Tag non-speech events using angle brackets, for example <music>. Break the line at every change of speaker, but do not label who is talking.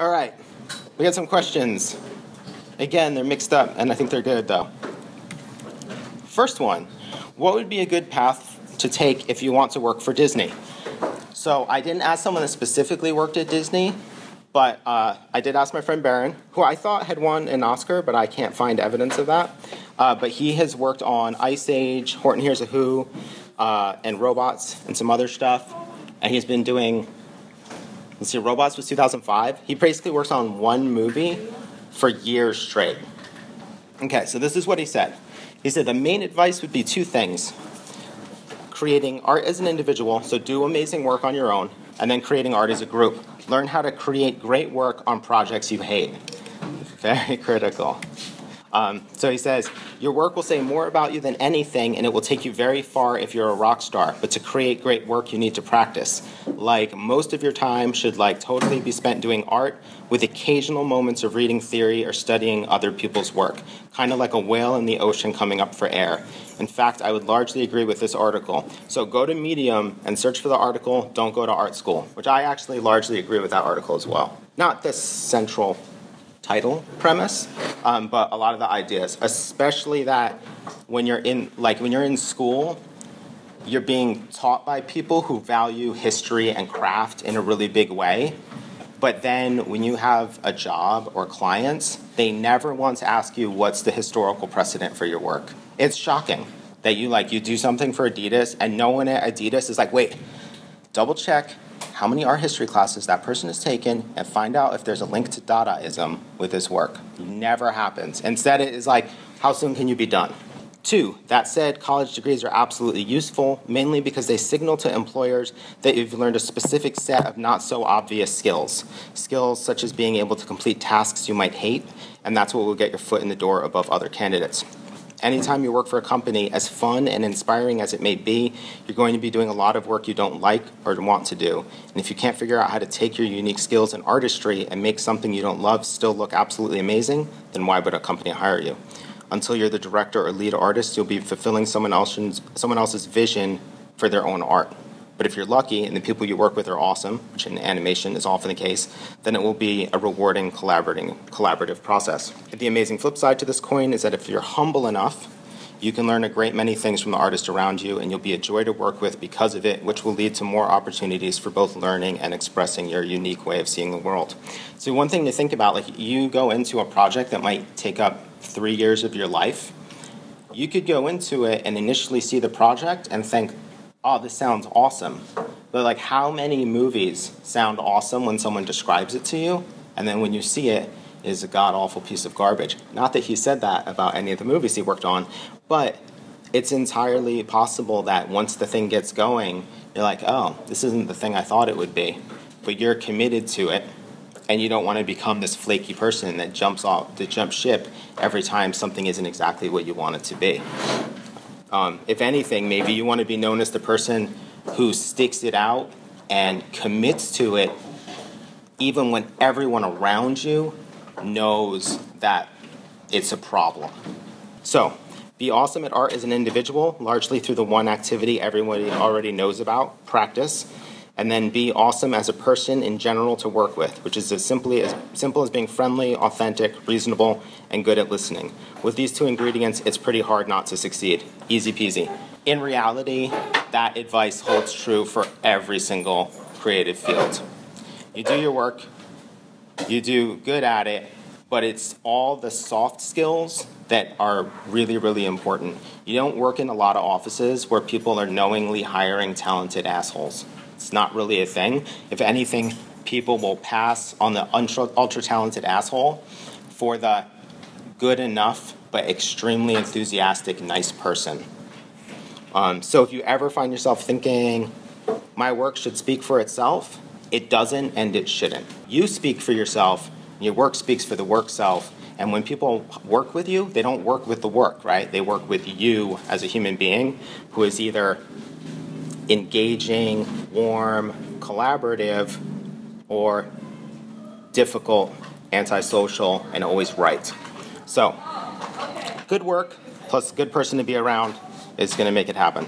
All right, we got some questions. Again, they're mixed up, and I think they're good though. First one What would be a good path to take if you want to work for Disney? So I didn't ask someone that specifically worked at Disney, but uh, I did ask my friend Baaron, who I thought had won an Oscar, but I can't find evidence of that. Uh, but he has worked on Ice Age, Horton Hears a Who, uh, and Robots, and some other stuff. And he's been doing, let's see, Robots was 2005. He basically works on one movie for years straight. Okay, so this is what he said. He said the main advice would be two things creating art as an individual, so do amazing work on your own, and then creating art as a group. Learn how to create great work on projects you hate. <laughs> Very critical. Um, so he says, Your work will say more about you than anything, and it will take you very far if you're a rock star. But to create great work, you need to practice. Like, most of your time should, like, totally be spent doing art with occasional moments of reading theory or studying other people's work, kind of like a whale in the ocean coming up for air. In fact, I would largely agree with this article. So go to Medium and search for the article, don't go to art school, which I actually largely agree with that article as well. Not the central title premise, um, but a lot of the ideas, especially that when you're in like when you're in school, you're being taught by people who value history and craft in a really big way. But then when you have a job or clients, they never once ask you what's the historical precedent for your work. It's shocking that you like you do something for Adidas and no one at Adidas is like, wait, double check how many art history classes that person has taken and find out if there's a link to Dadaism with his work. Never happens. Instead, it is like, how soon can you be done? Two, that said, college degrees are absolutely useful, mainly because they signal to employers that you've learned a specific set of not so obvious skills. Skills such as being able to complete tasks you might hate, and that's what will get your foot in the door above other candidates anytime you work for a company, as fun and inspiring as it may be, you're going to be doing a lot of work you don't like or want to do. And if you can't figure out how to take your unique skills and artistry and make something you don't love still look absolutely amazing, then why would a company hire you? Until you're the director or lead artist, you'll be fulfilling someone else's, someone else's vision for their own art. But if you're lucky and the people you work with are awesome, which in animation is often the case, then it will be a rewarding collaborating collaborative process. The amazing flip side to this coin is that if you're humble enough, you can learn a great many things from the artist around you, and you'll be a joy to work with because of it, which will lead to more opportunities for both learning and expressing your unique way of seeing the world. So, one thing to think about like, you go into a project that might take up three years of your life. You could go into it and initially see the project and think, oh, this sounds awesome. But like, how many movies sound awesome when someone describes it to you, and then when you see it, is a god awful piece of garbage. Not that he said that about any of the movies he worked on, but it's entirely possible that once the thing gets going, you're like, oh, this isn't the thing I thought it would be. But you're committed to it, and you don't want to become this flaky person that jumps off, that jumps ship every time something isn't exactly what you want it to be. Um, if anything, maybe you want to be known as the person who sticks it out and commits to it even when everyone around you knows that it's a problem. So, be awesome at art as an individual, largely through the one activity everybody already knows about practice and then be awesome as a person in general to work with, which is as simply as simple as being friendly, authentic, reasonable, and good at listening. With these two ingredients, it's pretty hard not to succeed. Easy peasy. In reality, that advice holds true for every single creative field. You do your work, you do good at it, but it's all the soft skills that are really, really important. You don't work in a lot of offices where people are knowingly hiring talented assholes. It's not really a thing. If anything, people will pass on the ultra, talented asshole for the good enough but extremely enthusiastic, nice person. Um, so if you ever find yourself thinking, my work should speak for itself, it doesn't and it shouldn't. You speak for yourself, your work speaks for the work self. And when people work with you, they don't work with the work, right? They work with you as a human being who is either engaging, warm, collaborative, or difficult, antisocial, and always right. So, good work plus good person to be around is going to make it happen.